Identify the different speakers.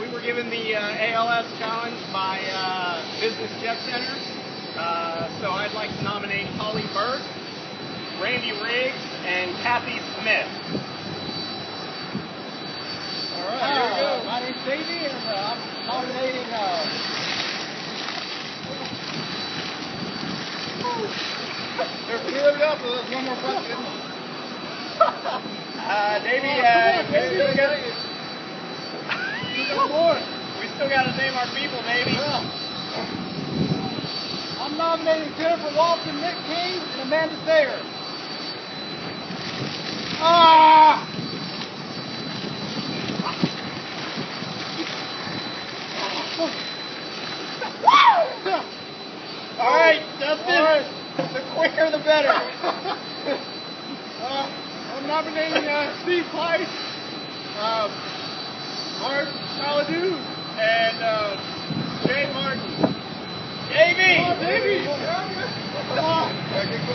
Speaker 1: we were given the uh, ALS challenge by uh, Business Jet Center. Uh, so I'd like to nominate Holly Burke, Randy Riggs, and Kathy Smith.
Speaker 2: All right, here we go. My name's Davey, and uh, I'm nominating. Uh, Here, give it up. There's one more question.
Speaker 1: Uh, Davey, uh,
Speaker 2: Davey,
Speaker 1: we still got,
Speaker 2: Davey. Come on.
Speaker 1: we still got to name our people, Davey.
Speaker 2: Well, I'm nominating Jennifer Walton, Nick King, and Amanda Thayer. Ah!
Speaker 1: All right, Justin.
Speaker 2: All right.
Speaker 1: The quicker, the better.
Speaker 2: Uh, I'm nominating uh, Steve Price, uh, Art Saladou, and uh, Jay Martin.
Speaker 1: Davey.
Speaker 2: Come on, Davey! Come on!